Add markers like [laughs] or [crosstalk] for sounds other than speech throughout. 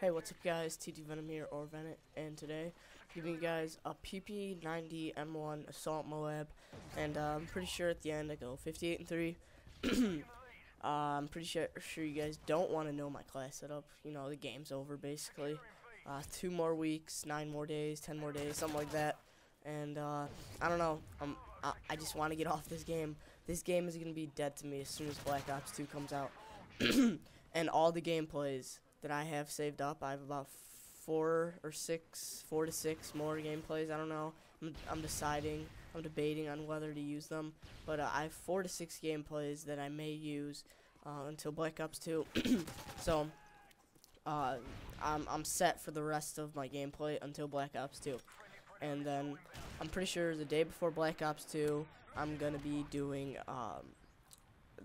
Hey, what's up guys? T2 Venom here, or Venitt, and today I'm giving you guys a PP90 M1 Assault Moab, and uh, I'm pretty sure at the end I go 58 and 3. [clears throat] uh, I'm pretty sure, sure you guys don't want to know my class setup. You know, the game's over basically. Uh, two more weeks, nine more days, ten more days, something like that. And uh, I don't know. I'm, I, I just want to get off this game. This game is gonna be dead to me as soon as Black Ops 2 comes out, [clears throat] and all the gameplays that I have saved up. I have about four or six, four to six more gameplays. I don't know. I'm, I'm deciding. I'm debating on whether to use them. But uh, I have four to six gameplays that I may use uh, until Black Ops 2. [clears throat] so uh, I'm, I'm set for the rest of my gameplay until Black Ops 2. And then I'm pretty sure the day before Black Ops 2, I'm to be doing um,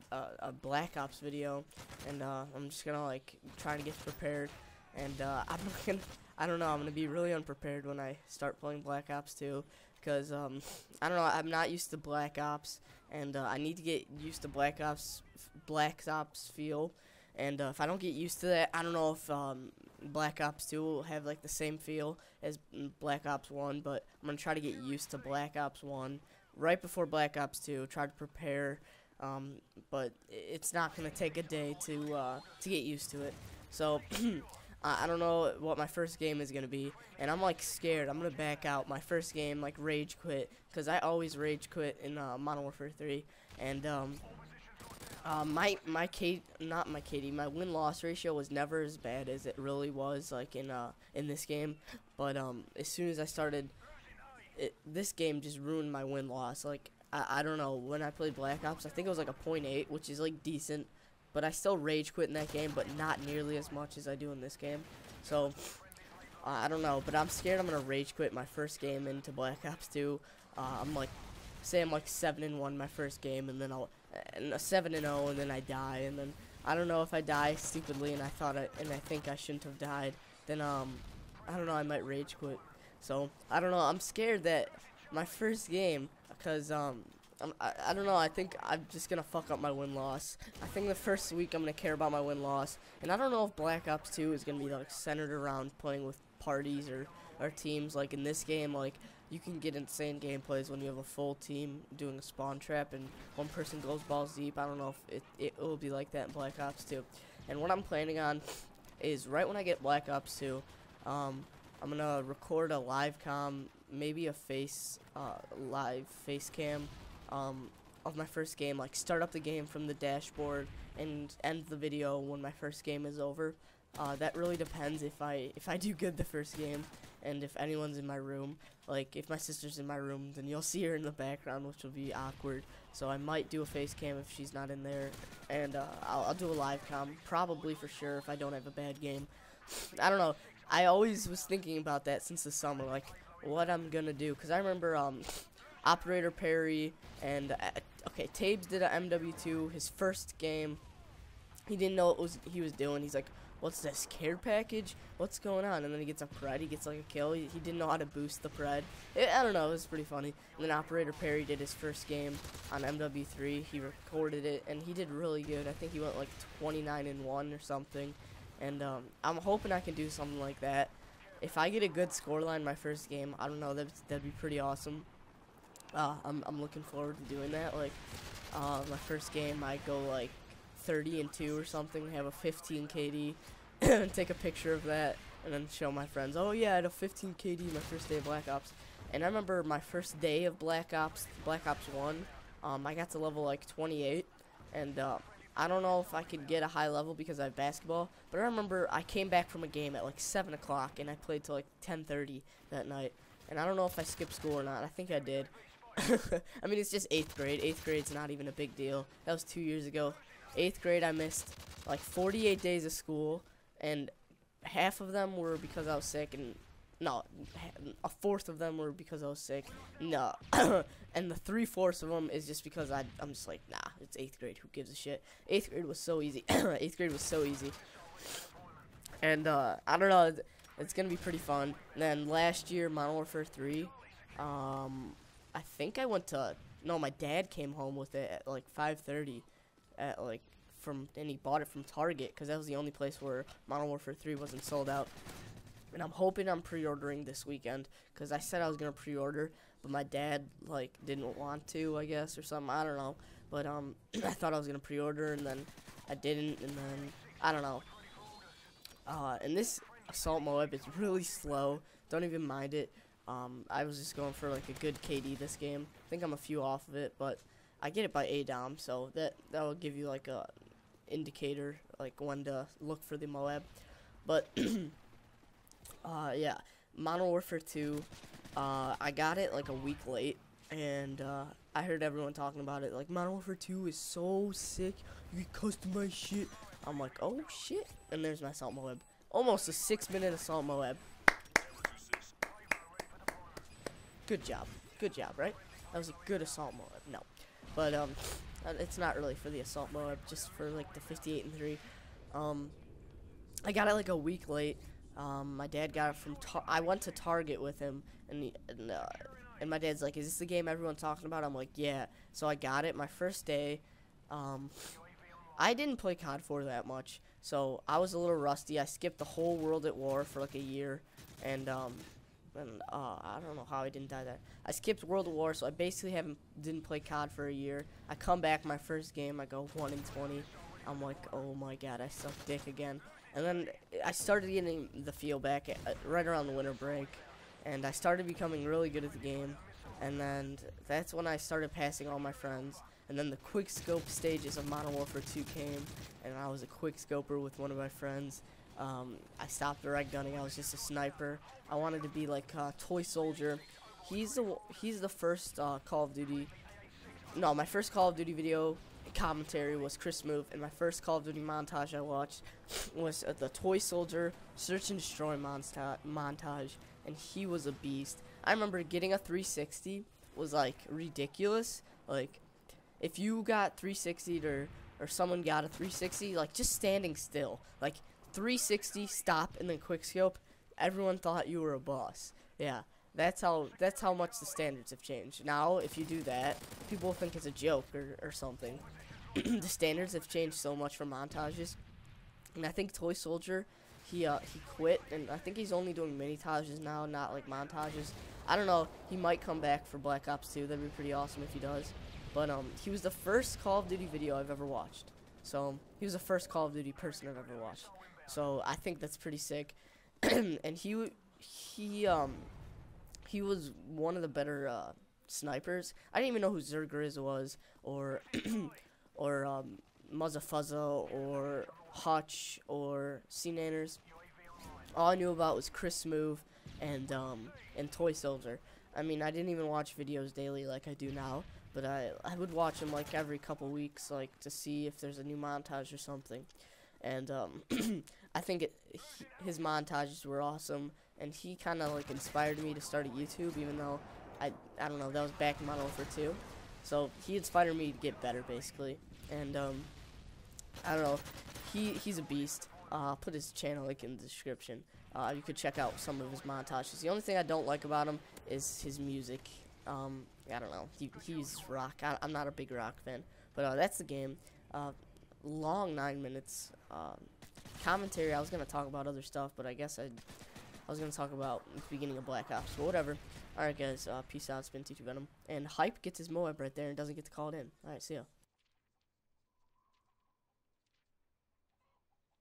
a, a Black Ops video, and uh, I'm just gonna like try to get prepared. And uh, [laughs] I'm gonna, I don't know, I'm gonna be really unprepared when I start playing Black Ops 2, because um, I don't know, I'm not used to Black Ops, and uh, I need to get used to Black Ops, Black Ops feel. And uh, if I don't get used to that, I don't know if um, Black Ops 2 will have like the same feel as Black Ops 1, but I'm gonna try to get used to Black Ops 1 right before Black Ops 2. Try to prepare um, but it's not gonna take a day to uh, to get used to it. So [clears throat] I don't know what my first game is gonna be, and I'm like scared. I'm gonna back out my first game, like rage quit, because I always rage quit in uh, Modern Warfare 3, and um, uh, my my K not my KD my win loss ratio was never as bad as it really was like in uh in this game, but um as soon as I started, it, this game just ruined my win loss. Like I, I don't know, when I played Black Ops, I think it was like a .8, which is like decent, but I still rage quit in that game, but not nearly as much as I do in this game. So, I don't know, but I'm scared I'm to rage quit my first game into Black Ops 2. Uh, I'm like, say I'm like 7 and 1 my first game, and then I'll, and a 7 and 0, and then I die, and then I don't know if I die stupidly, and I thought I, and I think I shouldn't have died, then, um, I don't know, I might rage quit. So, I don't know, I'm scared that my first game, because um, I, I don't know. I think I'm just gonna fuck up my win loss. I think the first week I'm gonna care about my win loss, and I don't know if Black Ops 2 is gonna be like centered around playing with parties or or teams. Like in this game, like you can get insane gameplays when you have a full team doing a spawn trap and one person goes balls deep. I don't know if it it will be like that in Black Ops 2. And what I'm planning on is right when I get Black Ops 2, um, I'm gonna record a live com, maybe a face uh, live face cam um, of my first game. Like start up the game from the dashboard and end the video when my first game is over. Uh, that really depends if I if I do good the first game and if anyone's in my room. Like if my sister's in my room, then you'll see her in the background, which will be awkward. So I might do a face cam if she's not in there, and uh, I'll, I'll do a live cam probably for sure if I don't have a bad game. I don't know. I always was thinking about that since the summer, like what I'm gonna do, because I remember um, Operator Perry and uh, okay, Tabes did a MW2 his first game. He didn't know what was he was doing. He's like, "What's this care package? What's going on?" And then he gets a pred. He gets like a kill. He, he didn't know how to boost the pred. It, I don't know. It was pretty funny. And then Operator Perry did his first game on MW3. He recorded it and he did really good. I think he went like 29 and one or something and um, I'm hoping I can do something like that. If I get a good scoreline my first game, I don't know, that'd, that'd be pretty awesome. Uh, I'm, I'm looking forward to doing that. Like, uh, my first game, I go like 30 and 2 or something, have a 15 KD, [coughs] take a picture of that, and then show my friends, oh yeah, I had a 15 KD my first day of Black Ops. And I remember my first day of Black Ops, Black Ops 1, um, I got to level like 28, and uh, I don't know if I could get a high level because I have basketball, but I remember I came back from a game at like 7 o'clock and I played till like 10.30 that night. And I don't know if I skipped school or not. I think I did. [laughs] I mean, it's just 8th grade. 8th grade's not even a big deal. That was two years ago. 8th grade, I missed like 48 days of school, and half of them were because I was sick, and no, a fourth of them were because I was sick. No, [coughs] and the three fourths of them is just because I I'm just like nah, it's eighth grade. Who gives a shit? Eighth grade was so easy. [coughs] eighth grade was so easy. And uh, I don't know, it's gonna be pretty fun. And then last year, Modern Warfare 3, um, I think I went to no, my dad came home with it at like 5:30, at like from and he bought it from Target because that was the only place where Modern Warfare 3 wasn't sold out. And I'm hoping I'm pre-ordering this weekend because I said I was gonna pre-order, but my dad like didn't want to, I guess, or something. I don't know. But um, [clears throat] I thought I was gonna pre-order and then I didn't, and then I don't know. Uh, and this assault Moab is really slow. Don't even mind it. Um, I was just going for like a good KD this game. I think I'm a few off of it, but I get it by A Dom, so that that will give you like a indicator, like when to look for the Moab. But [clears throat] uh, yeah, Modern Warfare 2. Uh, I got it like a week late, and uh, I heard everyone talking about it. Like Modern Warfare 2 is so sick. You can customize shit. I'm like, oh shit, and there's my assault Moab. Almost a six-minute assault Moab. Good job. Good job, right? That was a good assault Moab. No. But, um, it's not really for the assault mode, just for, like, the 58 and 3. Um, I got it, like, a week late. Um, my dad got it from, Tar I went to Target with him, and, and, uh, and my dad's like, is this the game everyone's talking about? I'm like, yeah. So I got it my first day. Um, I didn't play COD 4 that much, so I was a little rusty. I skipped the whole World at War for like a year, and um, and uh, I don't know how I didn't die there. I skipped World at War, so I basically haven't didn't play COD for a year. I come back my first game, I go one in twenty. I'm like, oh my god, I suck dick again. And then I started getting the feel back at, uh, right around the winter break, and I started becoming really good at the game. And then that's when I started passing all my friends. And then the quick scope stages of Modern Warfare 2 came, and I was a quick scoper with one of my friends. Um, I stopped direct gunning. I was just a sniper. I wanted to be like a Toy Soldier. He's the he's the first uh, Call of Duty. No, my first Call of Duty video commentary was Chris Move, and my first Call of Duty montage I watched [laughs] was uh, the Toy Soldier Search and Destroy montage, and he was a beast. I remember getting a 360 was like ridiculous. Like if you got 360 or or someone got a 360, like just standing still, like 360, stop, and then quick scope, everyone thought you were a boss. Yeah, that's how that's how much the standards have changed. Now, if you do that, people think it's a joke or, or something. [clears throat] the standards have changed so much for montages, and I think Toy Soldier, he uh, he quit, and I think he's only doing mini montages now, not like montages. I don't know. He might come back for Black Ops 2. That'd be pretty awesome if he does. But um, he was the first Call of Duty video I've ever watched. So he was the first Call of Duty person I've ever watched. So I think that's pretty sick. [clears throat] and he he um he was one of the better uh, snipers. I didn't even know who Zergriz was or [clears throat] or um or Hutch or C-Nanners. All I knew about was Chris Move and um and Toy Soldier. I mean, I didn't even watch videos daily like I do now but I I would watch him like every couple weeks, like to see if there's a new montage or something. And um, [clears throat] I think it, he, his montages were awesome, and he kind of like inspired me to start a YouTube, even though I I don't know that was back in Modern Warfare 2. So he inspired me to get better, basically. And um, I don't know, he he's a beast. Uh, I'll put his channel link in the description. Uh, you could check out some of his montages. The only thing I don't like about him is his music. Um, I don't know. He, he's rock. I, am not a big rock fan. But uh, that's the game. Uh, long nine minutes. Um, commentary, I was to talk about other stuff, but I guess I I was to talk about the beginning of Black Ops. But whatever. Alright, guys. Uh, peace out. It's been T2 Venom. And Hype gets his Moab right there and doesn't get to call it in. Alright, see ya.